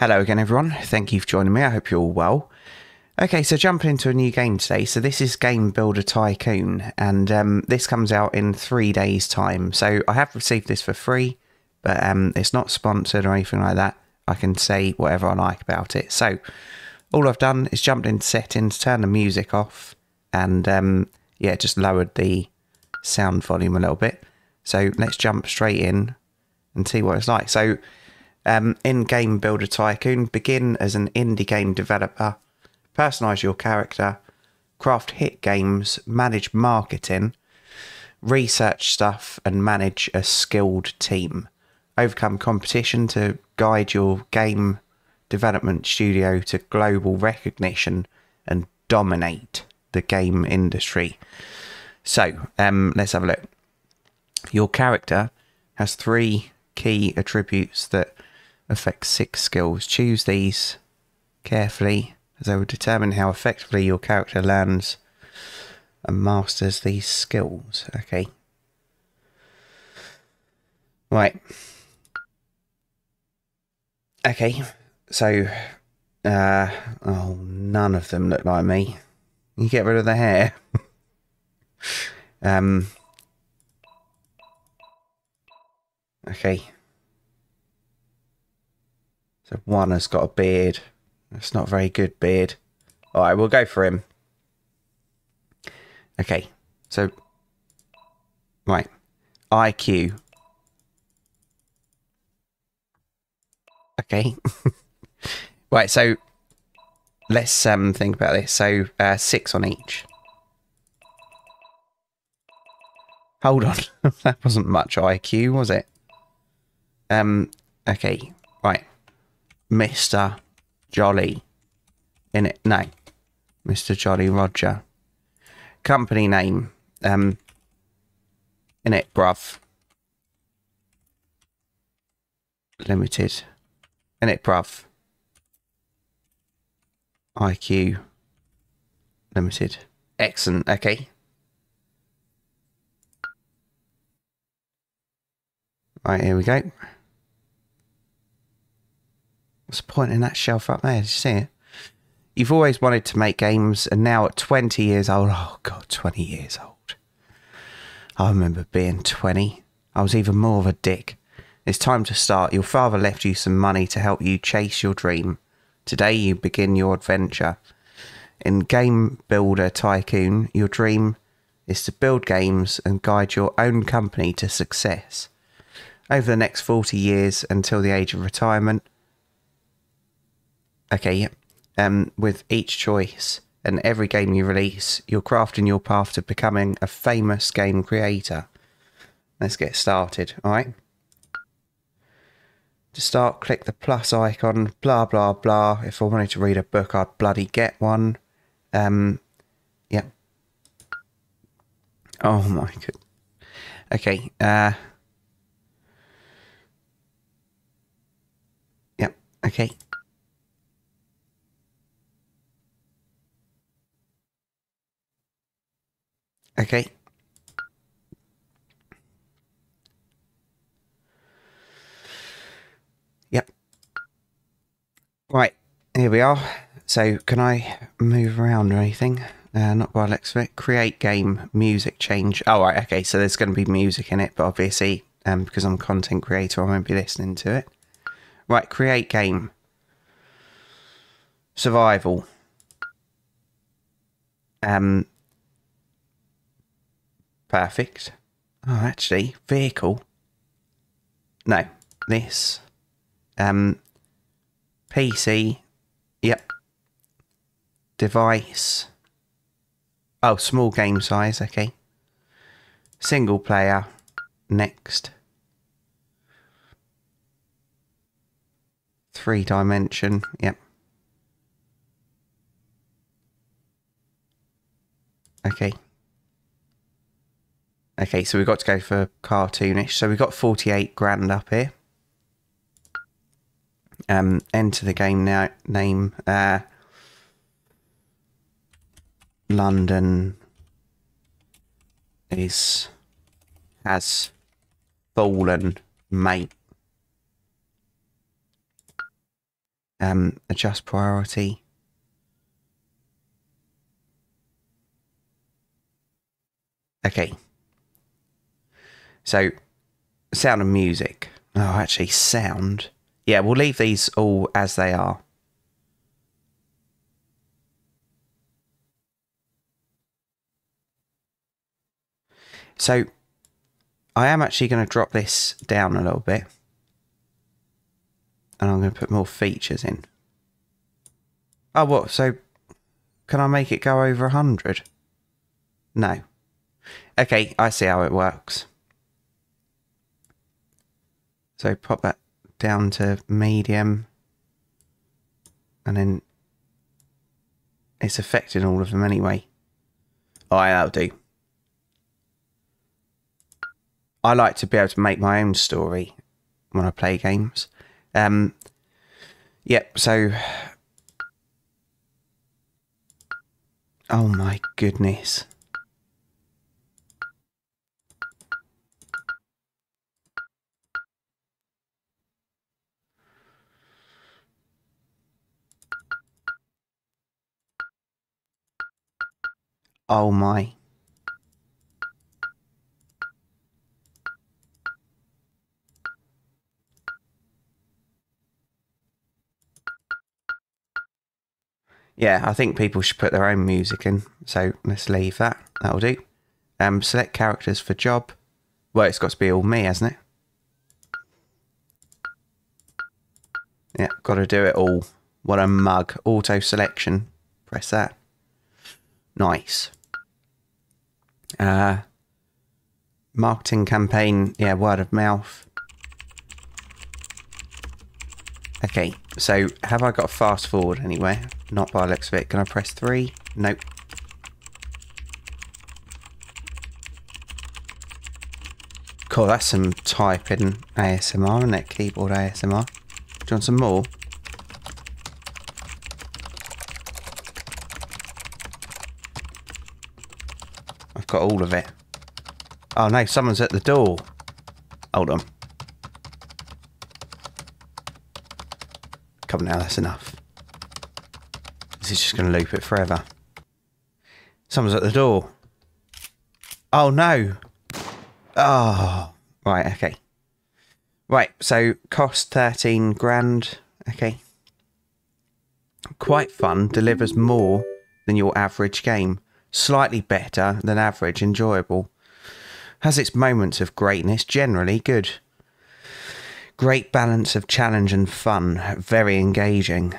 Hello again, everyone. Thank you for joining me. I hope you're all well. Okay, so jumping into a new game today. So this is Game Builder Tycoon, and um, this comes out in three days' time. So I have received this for free, but um, it's not sponsored or anything like that. I can say whatever I like about it. So all I've done is jumped into settings, turned the music off, and um, yeah, just lowered the sound volume a little bit. So let's jump straight in and see what it's like. So um, in Game Builder Tycoon, begin as an indie game developer, personalize your character, craft hit games, manage marketing, research stuff, and manage a skilled team. Overcome competition to guide your game development studio to global recognition and dominate the game industry. So, um, let's have a look. Your character has three key attributes that affect six skills. Choose these carefully as they will determine how effectively your character learns and masters these skills. Okay. Right. Okay. So, uh, oh, none of them look like me. You get rid of the hair. um, okay. So one has got a beard. That's not a very good beard. All right, we'll go for him. Okay, so right, IQ. Okay, right. So let's um think about this. So uh, six on each. Hold on, that wasn't much IQ, was it? Um. Okay. Mr. Jolly. In it. No. Mr. Jolly Roger. Company name. Um. In it, bruv. Limited. In it, bruv. IQ. Limited. Excellent. Okay. Right, here we go. What's the point in that shelf up there? Did you see it? You've always wanted to make games, and now at 20 years old, oh god, 20 years old. I remember being 20. I was even more of a dick. It's time to start. Your father left you some money to help you chase your dream. Today you begin your adventure. In Game Builder Tycoon, your dream is to build games and guide your own company to success. Over the next 40 years until the age of retirement, Okay, um, with each choice and every game you release, you're crafting your path to becoming a famous game creator. Let's get started, alright? To start, click the plus icon, blah, blah, blah. If I wanted to read a book, I'd bloody get one. Um, yep. Oh my god. Okay, uh... Yep, okay. Okay. Yep. Right, here we are. So can I move around or anything? Uh, not by looks of. Create game, music change. Oh, right, okay, so there's going to be music in it, but obviously, um, because I'm content creator, I won't be listening to it. Right, create game. Survival. Um, Perfect. Oh, actually, vehicle. No, this. Um, PC. Yep. Device. Oh, small game size. Okay. Single player. Next. Three dimension. Yep. Okay. Okay, so we've got to go for cartoonish. So we've got 48 grand up here. Um, enter the game now name. Uh, London is has fallen, mate. Um, adjust priority. Okay. So, sound and music. Oh, actually, sound. Yeah, we'll leave these all as they are. So, I am actually going to drop this down a little bit. And I'm going to put more features in. Oh, what? So, can I make it go over 100? No. Okay, I see how it works. So pop that down to medium. And then it's affecting all of them anyway. Oh, that'll do. I like to be able to make my own story when I play games. Um, yep, so... Oh my goodness. Oh my. Yeah, I think people should put their own music in. So let's leave that. That'll do. Um, select characters for job. Well, it's got to be all me, hasn't it? Yeah, got to do it all. What a mug. Auto selection. Press that. Nice. Uh, marketing campaign, yeah, word of mouth. Okay, so have I got a fast forward anywhere? Not by looks of it. Can I press three? Nope. Cool, that's some typing ASMR, isn't it? Keyboard ASMR. Do you want some more? Got all of it. Oh no, someone's at the door. Hold on. Come now, that's enough. This is just going to loop it forever. Someone's at the door. Oh no. Oh, right, okay. Right, so cost 13 grand. Okay. Quite fun, delivers more than your average game slightly better than average, enjoyable. Has its moments of greatness, generally good. Great balance of challenge and fun, very engaging.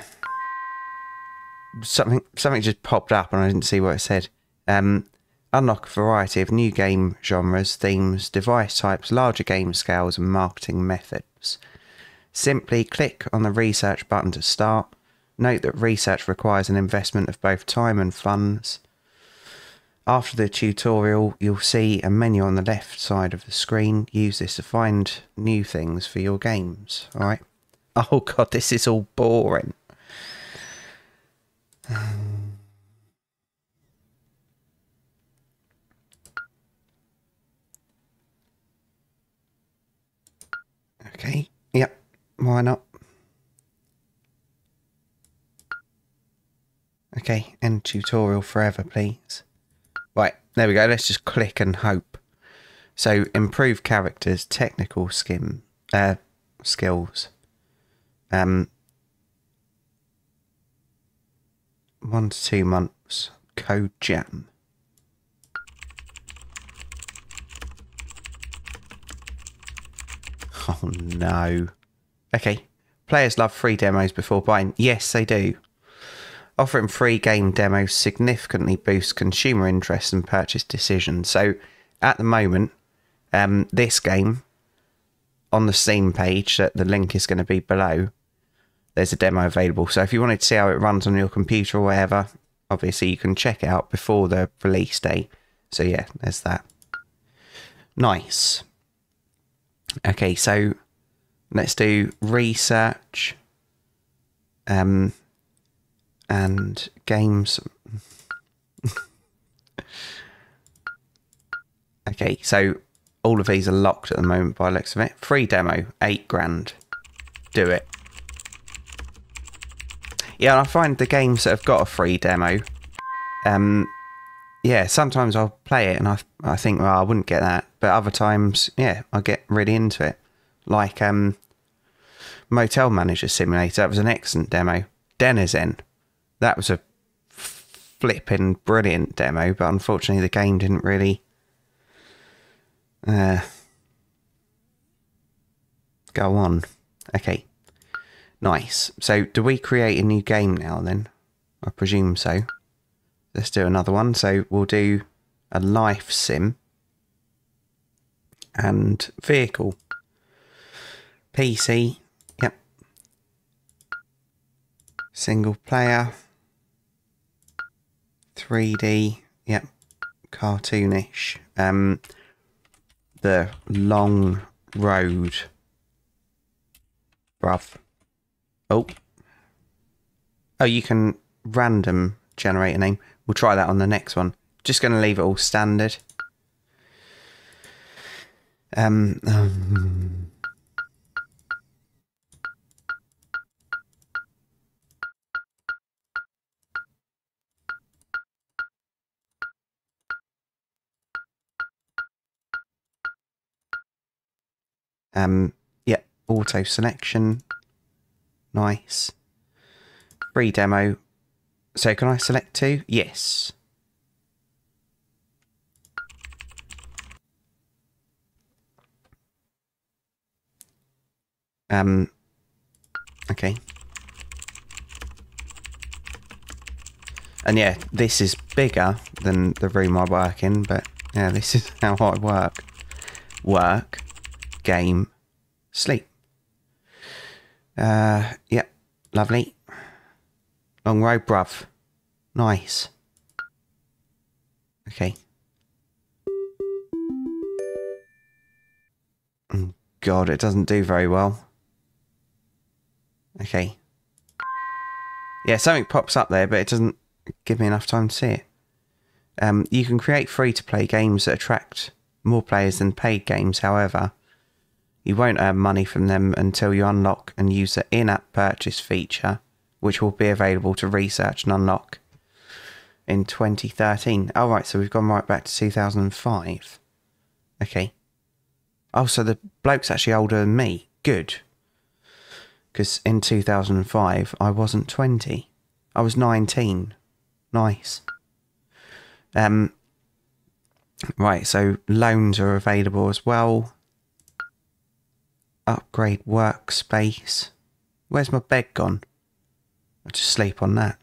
Something something just popped up and I didn't see what it said. Um, unlock a variety of new game genres, themes, device types, larger game scales, and marketing methods. Simply click on the research button to start. Note that research requires an investment of both time and funds. After the tutorial, you'll see a menu on the left side of the screen. Use this to find new things for your games. Alright. Oh god, this is all boring. Okay. Yep. Why not? Okay, end tutorial forever, please. Right, there we go. Let's just click and hope. So improve characters, technical skin, uh, skills. Um, one to two months. Code jam. Oh no. Okay. Players love free demos before buying. Yes, they do. Offering free game demos significantly boosts consumer interest and purchase decisions. So at the moment, um, this game on the Steam page, that the link is going to be below, there's a demo available. So if you wanted to see how it runs on your computer or whatever, obviously you can check it out before the release date. So yeah, there's that. Nice. Okay, so let's do research. Um, and games. okay, so all of these are locked at the moment by looks of it. Free demo, eight grand. Do it. Yeah, I find the games that have got a free demo, um, yeah, sometimes I'll play it and I I think, well, I wouldn't get that, but other times, yeah, I get really into it. Like um, Motel Manager Simulator, that was an excellent demo. Denizen, that was a flipping brilliant demo, but unfortunately the game didn't really uh, go on. Okay, nice. So, do we create a new game now then? I presume so. Let's do another one. So we'll do a life sim and vehicle. PC, yep. Single player. 3D, yep. Cartoonish. Um, the long road. Bruv. Oh. Oh, you can random generate a name. We'll try that on the next one. Just going to leave it all standard. Um, um, um, yeah, auto selection. Nice. Free demo. So can I select two? Yes. Um, okay. And yeah, this is bigger than the room I work in, but yeah, this is how I work. Work, game, sleep. Uh, yep, lovely. Long road, bruv. Nice. Okay. Oh, God, it doesn't do very well. Okay. Yeah, something pops up there, but it doesn't give me enough time to see it. Um, you can create free-to-play games that attract more players than paid games, however. You won't earn money from them until you unlock and use the in-app purchase feature which will be available to research and unlock in 2013. Oh, right, so we've gone right back to 2005. Okay. Oh, so the bloke's actually older than me. Good. Because in 2005, I wasn't 20. I was 19. Nice. Um, right, so loans are available as well. Upgrade workspace. Where's my bed gone? I'll just sleep on that.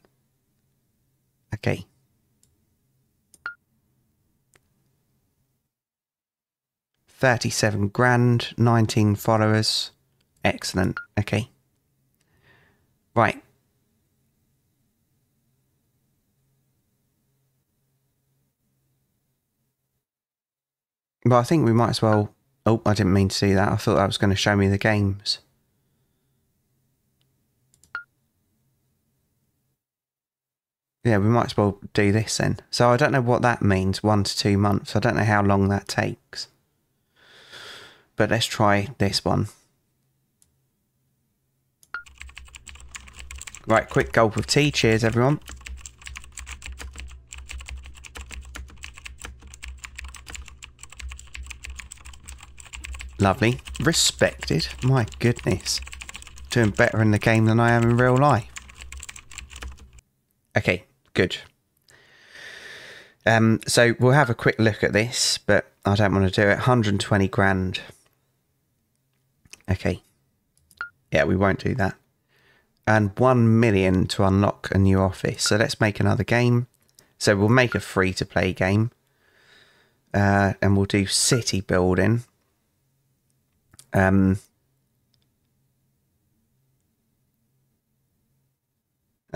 Okay. Thirty-seven grand, nineteen followers. Excellent. Okay. Right. Well, I think we might as well. Oh, I didn't mean to see that. I thought that was going to show me the games. Yeah, we might as well do this then. So I don't know what that means, one to two months. I don't know how long that takes. But let's try this one. Right, quick gulp of tea. Cheers, everyone. Lovely. Respected. My goodness. Doing better in the game than I am in real life. Okay, Good. Um, so we'll have a quick look at this, but I don't want to do it. 120 grand. Okay. Yeah, we won't do that. And 1 million to unlock a new office. So let's make another game. So we'll make a free to play game. Uh, and we'll do city building. Um,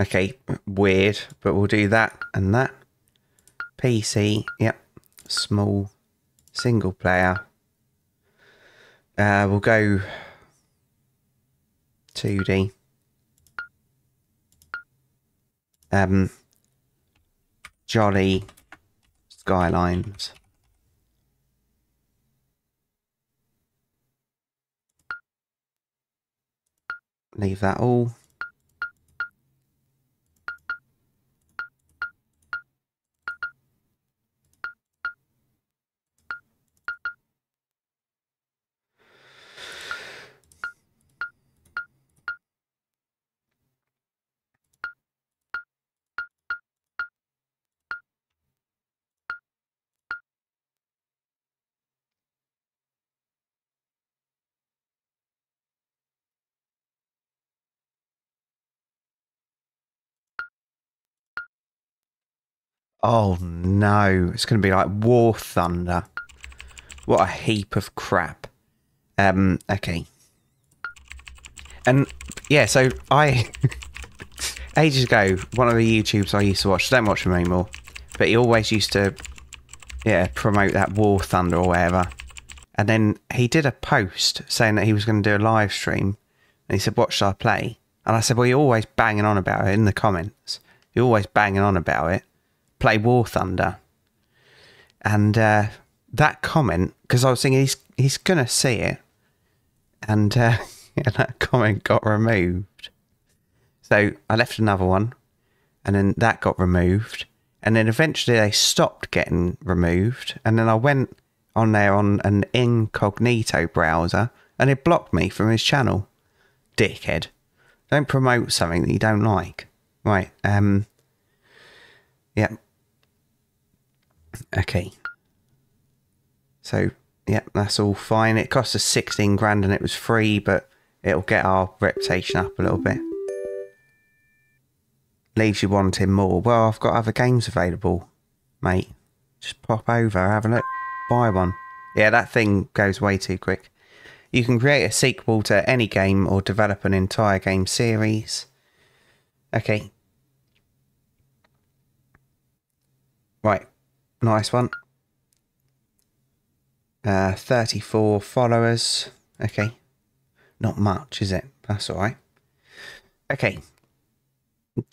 Okay, weird, but we'll do that and that. PC, yep, small, single player. Uh, we'll go 2D. Um, jolly skylines. Leave that all. Oh no, it's going to be like War Thunder. What a heap of crap. Um, okay. And yeah, so I ages ago, one of the YouTubes I used to watch, don't watch them anymore, but he always used to yeah, promote that War Thunder or whatever. And then he did a post saying that he was going to do a live stream. And he said, What should I play? And I said, Well, you're always banging on about it in the comments. You're always banging on about it. Play War Thunder. And uh, that comment, because I was thinking he's, he's to see it. And uh, that comment got removed. So I left another one. And then that got removed. And then eventually they stopped getting removed. And then I went on there on an incognito browser and it blocked me from his channel. Dickhead. Don't promote something that you don't like. Right, um Yeah. Okay. So yeah, that's all fine. It cost us sixteen grand and it was free, but it'll get our reputation up a little bit. Leaves you wanting more. Well, I've got other games available, mate. Just pop over, have a look buy one. Yeah, that thing goes way too quick. You can create a sequel to any game or develop an entire game series. Okay. Right. Nice one. Uh, 34 followers. Okay. Not much, is it? That's alright. Okay.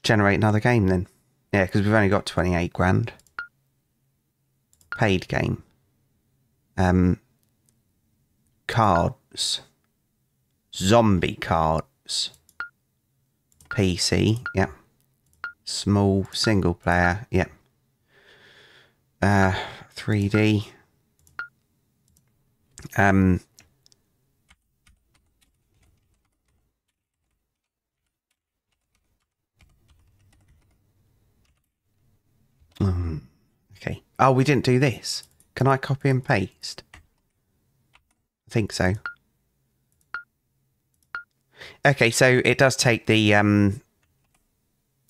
Generate another game then. Yeah, because we've only got 28 grand. Paid game um, cards, zombie cards, PC, yep, small single player, yep, uh, 3D, um, um, okay. Oh, we didn't do this. Can I copy and paste? I think so. Okay, so it does take the um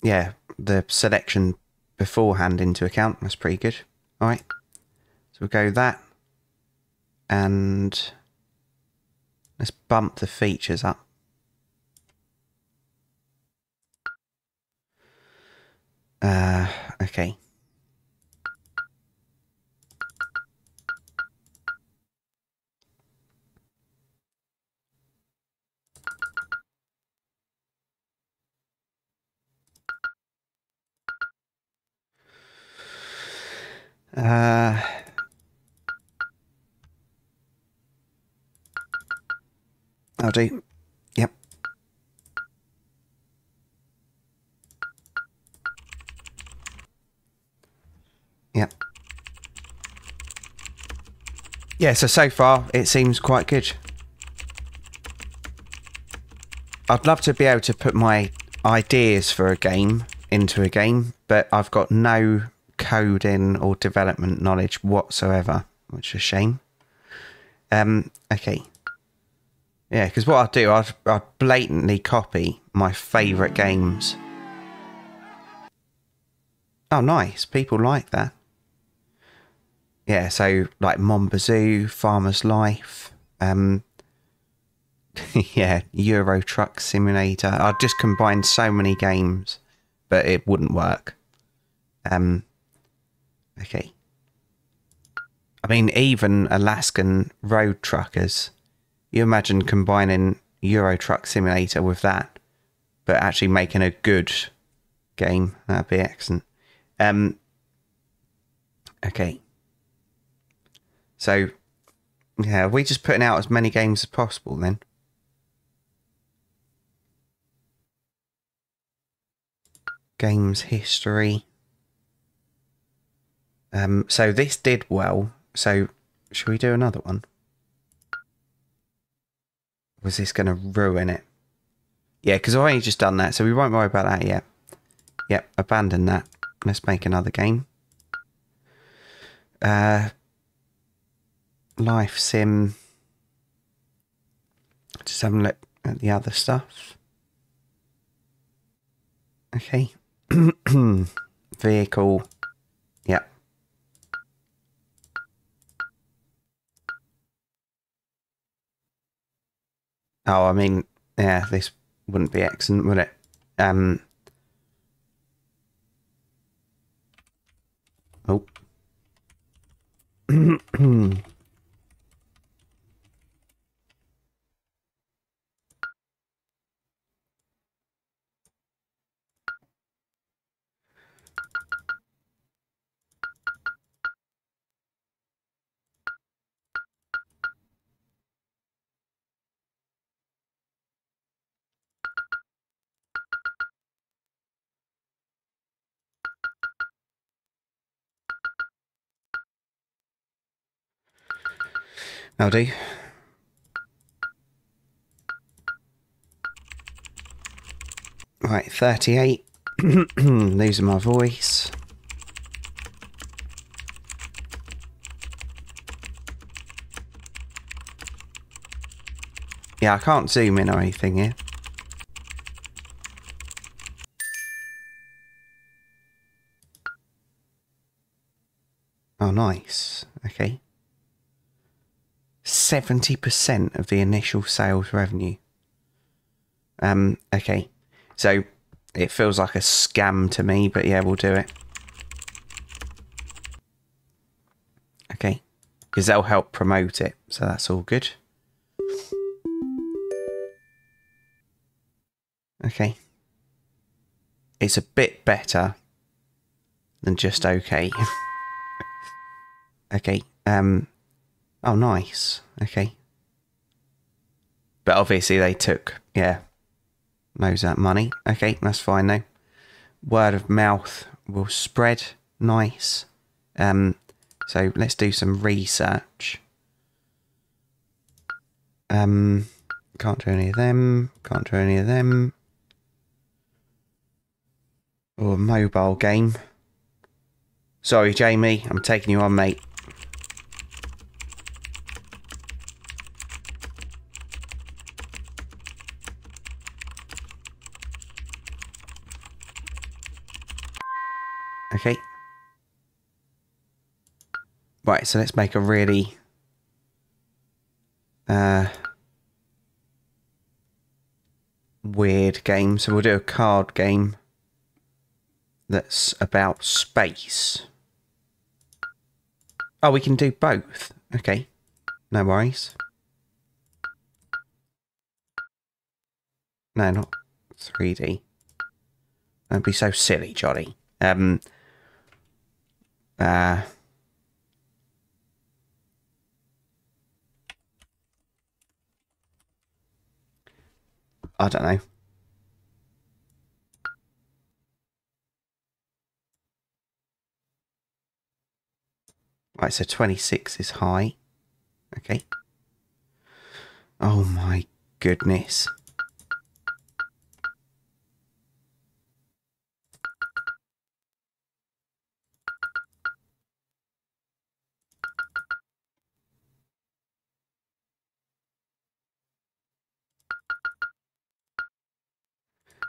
yeah, the selection beforehand into account. That's pretty good. All right. So we'll go that and let's bump the features up. Uh, okay. Uh, I'll do. Yep. Yep. Yeah, so so far it seems quite good. I'd love to be able to put my ideas for a game into a game, but I've got no coding or development knowledge whatsoever, which is a shame. Um, okay. Yeah, because what I'd do, I'd, I'd blatantly copy my favourite games. Oh, nice. People like that. Yeah, so like Mon Bazou, Farmer's Life, um, yeah, Euro Truck Simulator. I'd just combine so many games, but it wouldn't work. Um, Okay. I mean, even Alaskan road truckers. You imagine combining Euro Truck Simulator with that, but actually making a good game. That'd be excellent. Um. Okay. So, yeah, we just putting out as many games as possible then. Games history. Um, so this did well. So should we do another one? Was this going to ruin it? Yeah, because I've only just done that, so we won't worry about that yet. Yep, abandon that. Let's make another game. Uh, life sim. Just have a look at the other stuff. Okay. Vehicle Oh, I mean, yeah, this wouldn't be excellent, would it? Um. Oh. I'll do. Right, 38. Losing my voice. Yeah, I can't zoom in or anything here. Oh, nice. Okay. 70% of the initial sales revenue. Um, okay. So it feels like a scam to me, but yeah, we'll do it. Okay. Because that'll help promote it. So that's all good. Okay. It's a bit better than just okay. okay. Um, Oh, nice. Okay. But obviously they took, yeah, knows that money. Okay, that's fine though. Word of mouth will spread. Nice. Um, so let's do some research. Um, can't do any of them. Can't do any of them. Or oh, mobile game. Sorry, Jamie. I'm taking you on, mate. Okay. Right, so let's make a really uh, weird game. So we'll do a card game that's about space. Oh, we can do both. Okay. No worries. No, not 3D. Don't be so silly, Johnny. Um, uh, I don't know. Right, so 26 is high. Okay. Oh my goodness.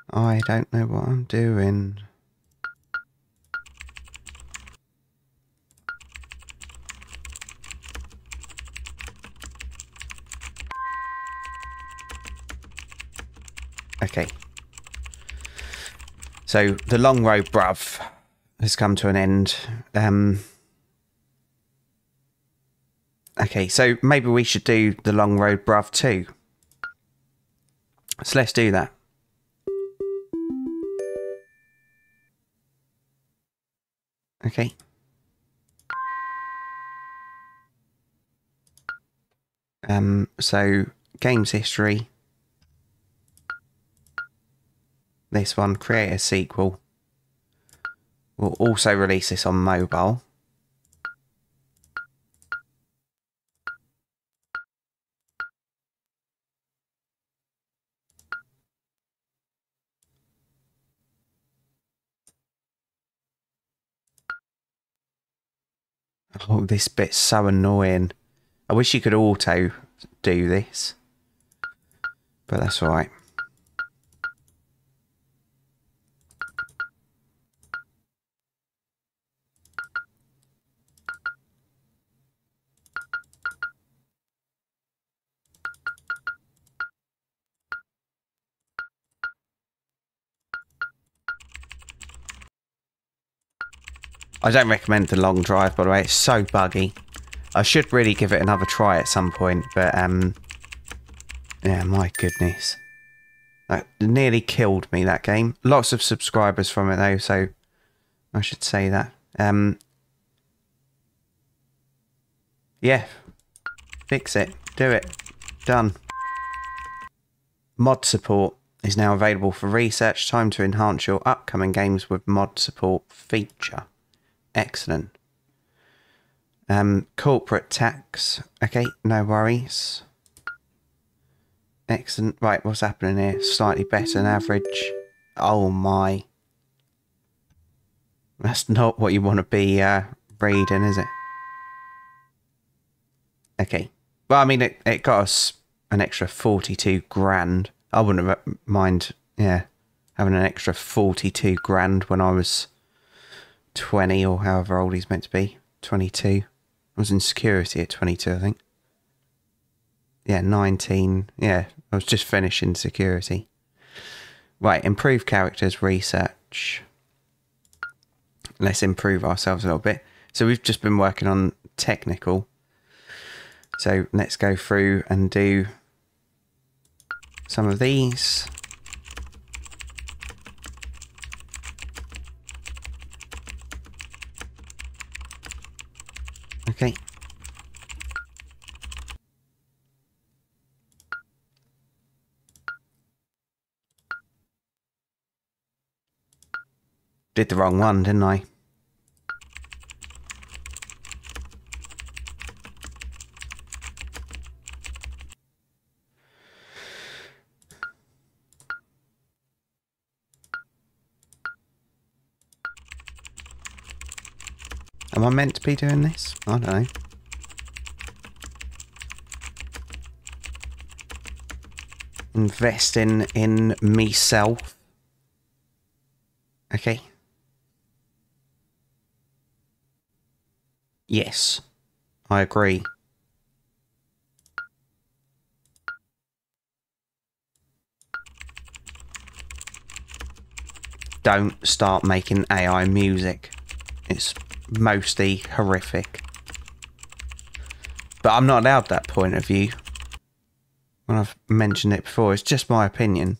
I don't know what I'm doing. Okay. So the long road, bruv, has come to an end. Um, okay, so maybe we should do the long road, bruv, too. So let's do that. Okay. Um, so, games history. This one, create a sequel. We'll also release this on mobile. Oh, this bit's so annoying. I wish you could auto do this. But that's alright. I don't recommend the long drive, by the way. It's so buggy. I should really give it another try at some point, but um, yeah, my goodness, that nearly killed me that game. Lots of subscribers from it though, so I should say that. Um, yeah, fix it, do it, done. Mod support is now available for research. Time to enhance your upcoming games with mod support feature. Excellent. Um, corporate tax. Okay, no worries. Excellent. Right, what's happening here? Slightly better than average. Oh my. That's not what you want to be uh, reading, is it? Okay. Well, I mean, it, it got us an extra 42 grand. I wouldn't mind, yeah, having an extra 42 grand when I was 20 or however old he's meant to be. 22. I was in security at 22, I think. Yeah, 19. Yeah, I was just finishing security. Right, improve characters, research. Let's improve ourselves a little bit. So we've just been working on technical. So let's go through and do some of these. Okay. Did the wrong one, didn't I? Meant to be doing this? I don't know. Investing in myself. Okay. Yes, I agree. Don't start making AI music. It's mostly horrific. But I'm not allowed that point of view. When I've mentioned it before, it's just my opinion.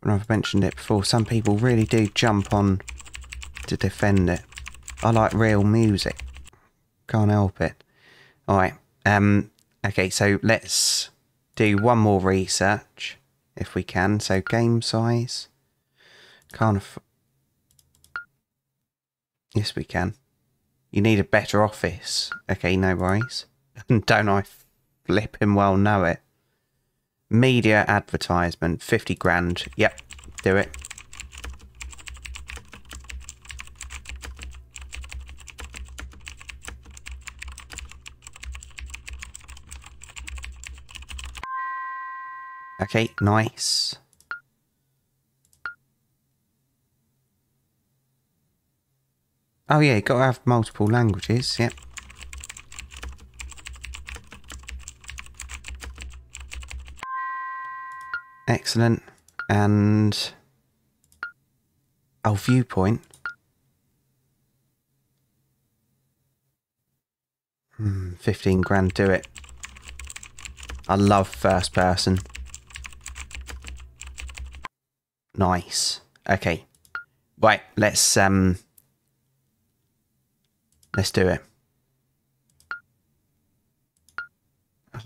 When I've mentioned it before, some people really do jump on to defend it. I like real music. Can't help it. Alright, um, okay, so let's do one more research, if we can. So game size. Can't Yes, we can. You need a better office. Okay, no worries. Don't I flip him well know it. Media advertisement, 50 grand. Yep, do it. Okay, nice. Oh yeah, you got to have multiple languages, yep. Excellent. And... Oh, viewpoint. Hmm, 15 grand, do it. I love first person. Nice. Okay. Right, let's um Let's do it.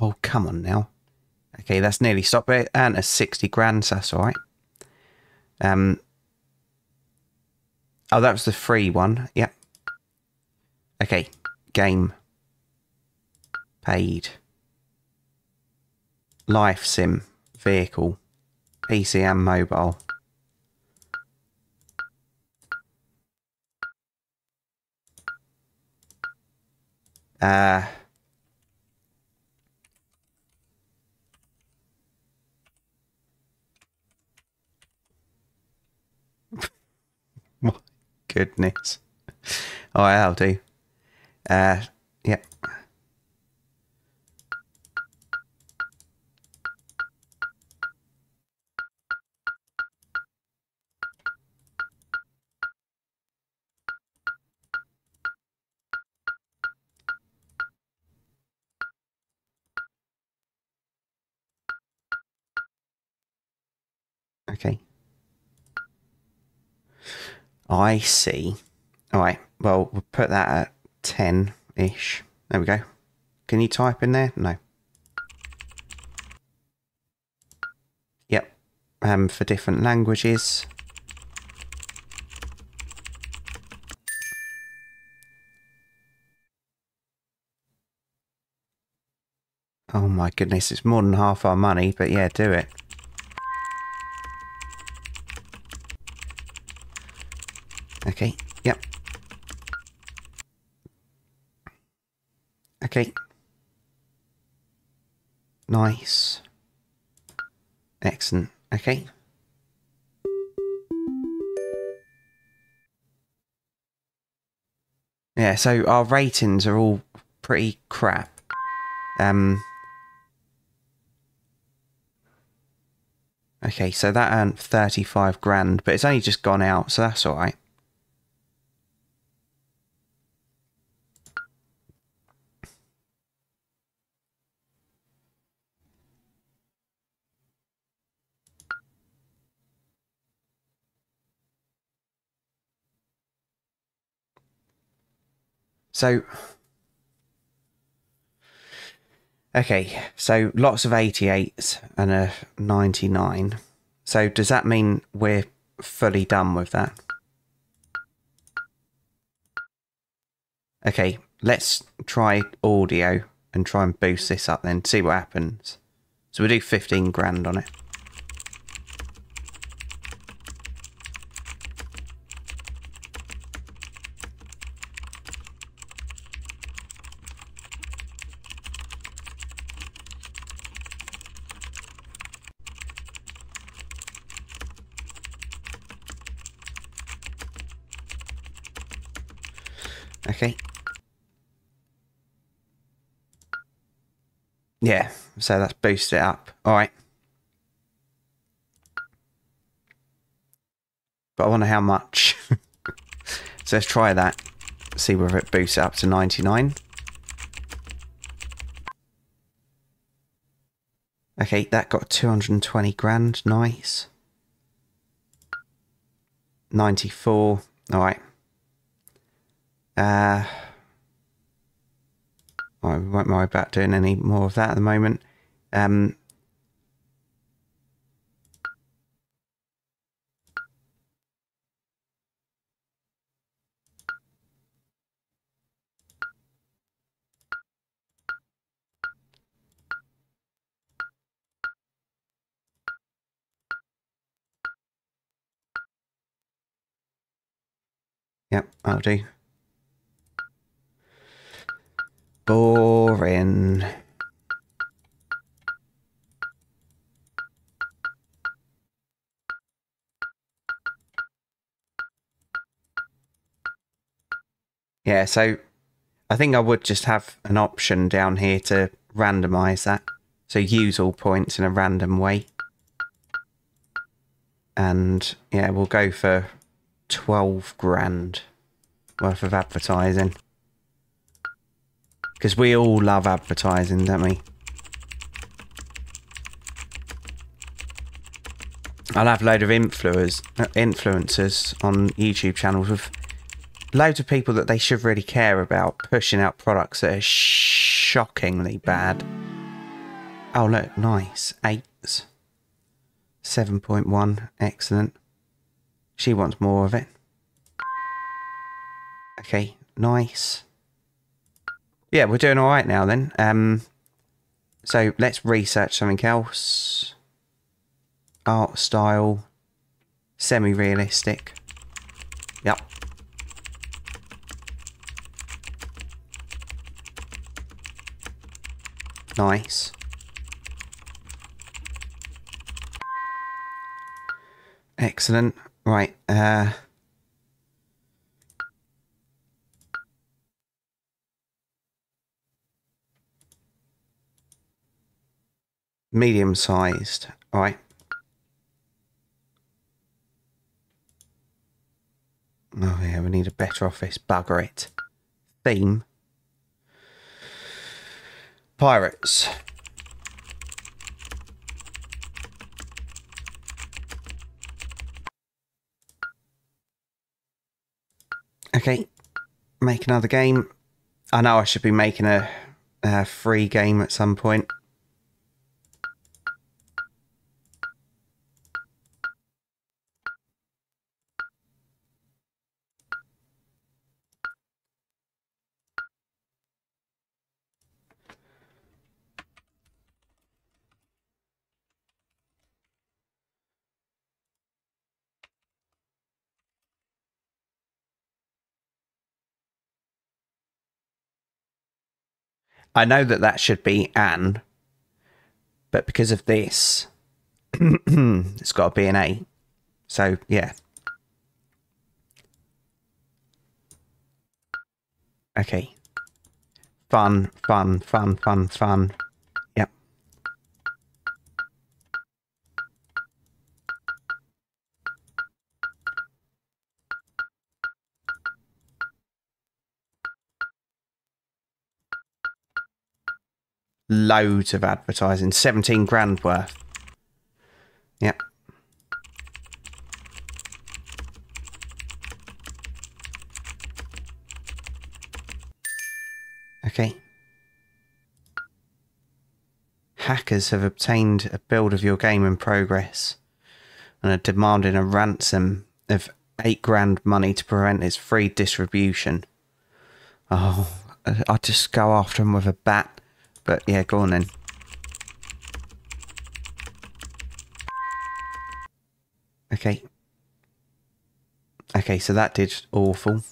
Oh, come on now. Okay, that's nearly stopped it. And a 60 grand, so that's alright. Um, oh, that was the free one. Yep. Okay, game. Paid. Life sim. Vehicle. PC and mobile. Uh, my goodness. Oh, I'll do. Uh, yeah. I see. All right. Well, we'll put that at 10 ish. There we go. Can you type in there? No. Yep. Um, for different languages. Oh my goodness, it's more than half our money, but yeah, do it. Okay, yep. Okay. Nice. Excellent. Okay. Yeah, so our ratings are all pretty crap. Um, okay, so that earned 35 grand, but it's only just gone out, so that's alright. So, okay, so lots of 88s and a 99. So does that mean we're fully done with that? Okay, let's try audio and try and boost this up then, see what happens. So we'll do 15 grand on it. Okay. Yeah, so that's boost it up. All right. But I wonder how much. so let's try that. See whether it boosts it up to 99. Okay, that got 220 grand. Nice. 94. All right. Uh, I won't worry about doing any more of that at the moment. Um, Yep, I'll do. Boring. Yeah, so I think I would just have an option down here to randomize that. So use all points in a random way. And yeah, we'll go for 12 grand worth of advertising. Because we all love advertising, don't we? I'll have a load of influencers, uh, influencers on YouTube channels with loads of people that they should really care about pushing out products that are shockingly bad. Oh, look, nice. Eights. 7.1. Excellent. She wants more of it. Okay, nice yeah, we're doing all right now then. Um, so let's research something else. Art style, semi-realistic. Yep. Nice. Excellent. Right. Uh, medium sized. All right. Oh yeah, we need a better office. Bugger it. Theme pirates. Okay, make another game. I know I should be making a, a free game at some point. I know that that should be an, but because of this, it's got to be an A. So, yeah. Okay. Fun, fun, fun, fun, fun. Loads of advertising. 17 grand worth. Yep. Okay. Hackers have obtained a build of your game in progress and are demanding a ransom of eight grand money to prevent its free distribution. Oh, I'll just go after them with a bat. But yeah, go on then. Okay. Okay, so that did awful.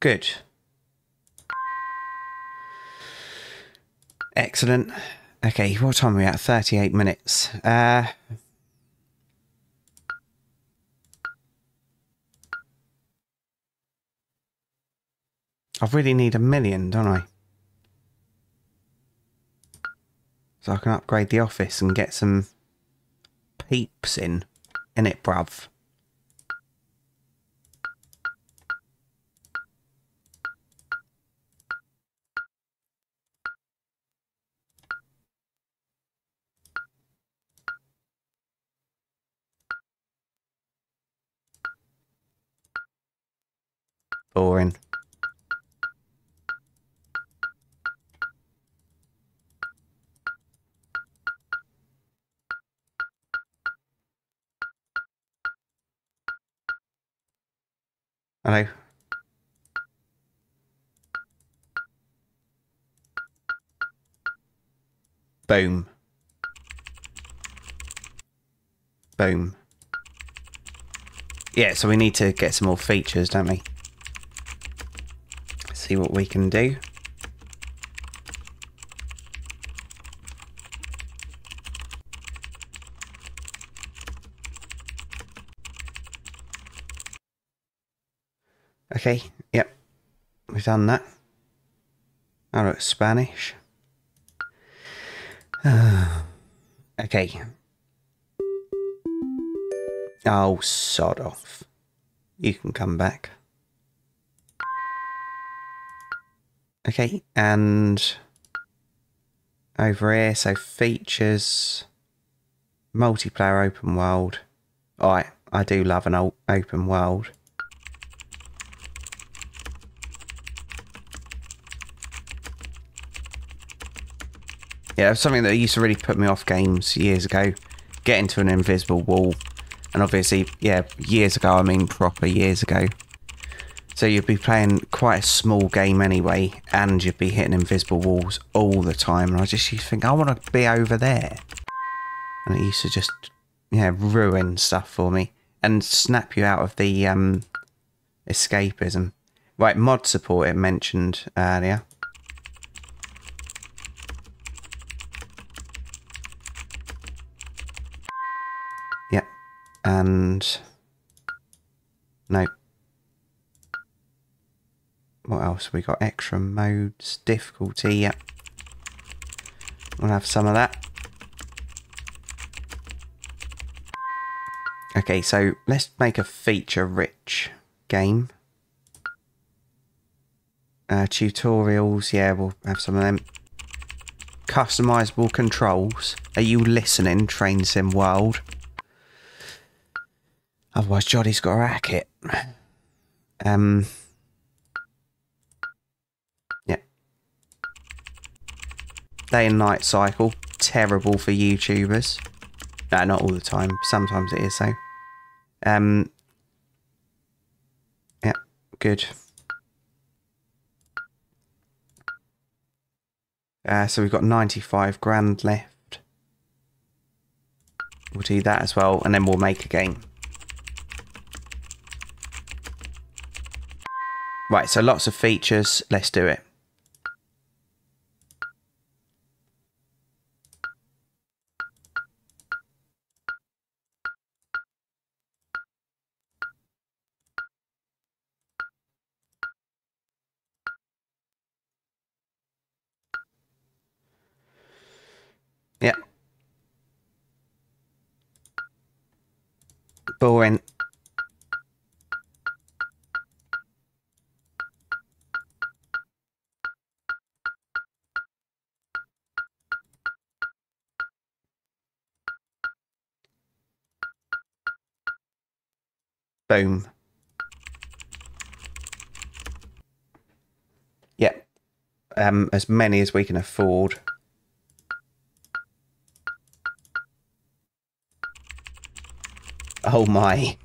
Good. Excellent. Okay, what time are we at? 38 minutes. Uh, I really need a million, don't I? So I can upgrade the office and get some peeps in. In it, bruv. Boring. Hello. Boom. Boom. Yeah, so we need to get some more features, don't we? See what we can do. Okay, yep. We've done that. Oh, look, Spanish. okay. Oh, sod off. You can come back. Okay, and over here, so features, multiplayer open world. Oh, Alright, I do love an open world. Yeah, something that used to really put me off games years ago. Get into an invisible wall. And obviously, yeah, years ago, I mean proper years ago. So you'd be playing quite a small game anyway, and you'd be hitting invisible walls all the time. And I just used to think, I want to be over there. And it used to just, yeah, ruin stuff for me and snap you out of the um, escapism. Right, mod support it mentioned earlier. Yep, and nope. What else? We got extra modes, difficulty, yep. We'll have some of that. Okay, so let's make a feature-rich game. Uh, tutorials, yeah, we'll have some of them. Customizable controls. Are you listening, Train Sim World? Otherwise, Joddy's got to rack it. Um, Day and night cycle. Terrible for YouTubers. No, not all the time. Sometimes it is, so. Um, yeah, good. Uh, so we've got 95 grand left. We'll do that as well, and then we'll make a game. Right, so lots of features. Let's do it. Yeah. Boring. Boom. Yep. Um, as many as we can afford. Oh my.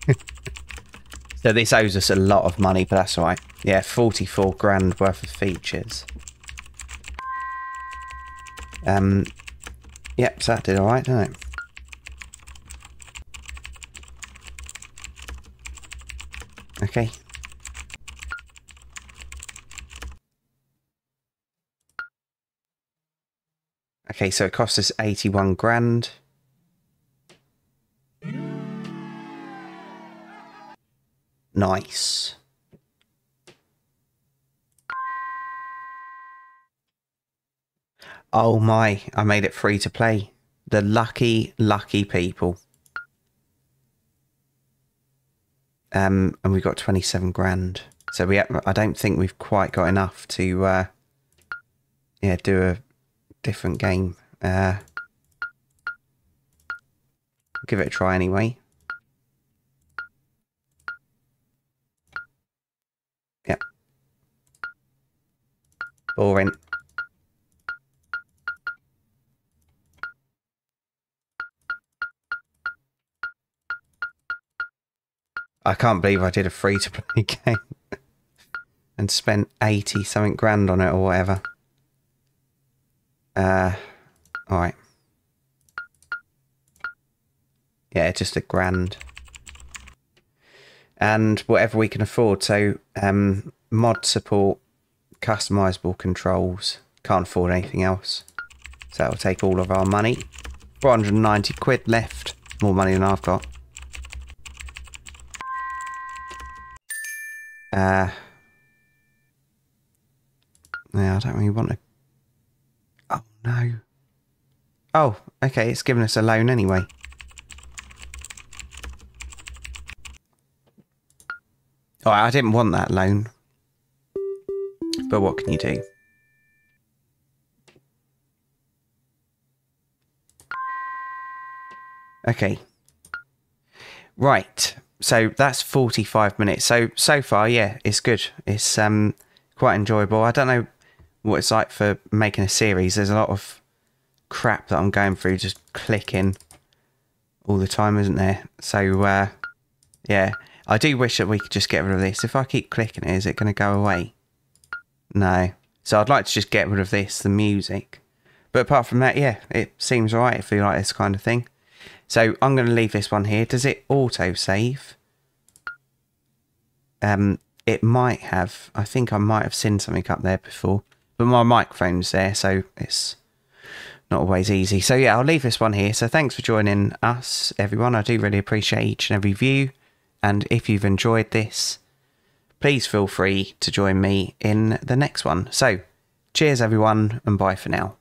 so this owes us a lot of money, but that's alright. Yeah, 44 grand worth of features. Um, yep, so that did alright, didn't it? Okay. Okay, so it cost us 81 grand. Nice. Oh my, I made it free to play. The lucky, lucky people. Um, and we've got 27 grand. So we, I don't think we've quite got enough to, uh, yeah, do a different game. Uh, give it a try anyway. Yep. Boring. I can't believe I did a free to play game and spent 80 something grand on it or whatever. Uh, alright. Yeah, just a grand. And whatever we can afford. So, um, mod support, customizable controls. Can't afford anything else. So that'll take all of our money. 490 quid left. More money than I've got. Uh, yeah, I don't really want to. Oh no. Oh, okay, it's giving us a loan anyway. Oh, I didn't want that loan. But what can you do? Okay. Right so that's 45 minutes. So so far, yeah, it's good. It's um quite enjoyable. I don't know what it's like for making a series. There's a lot of crap that I'm going through just clicking all the time, isn't there? So uh yeah, I do wish that we could just get rid of this. If I keep clicking it, is it going to go away? No. So I'd like to just get rid of this, the music. But apart from that, yeah, it seems alright if you like this kind of thing. So I'm going to leave this one here. Does it auto save? Um, it might have. I think I might have seen something up there before. But my microphone's there, so it's not always easy. So yeah, I'll leave this one here. So thanks for joining us, everyone. I do really appreciate each and every view. And if you've enjoyed this, please feel free to join me in the next one. So cheers, everyone, and bye for now.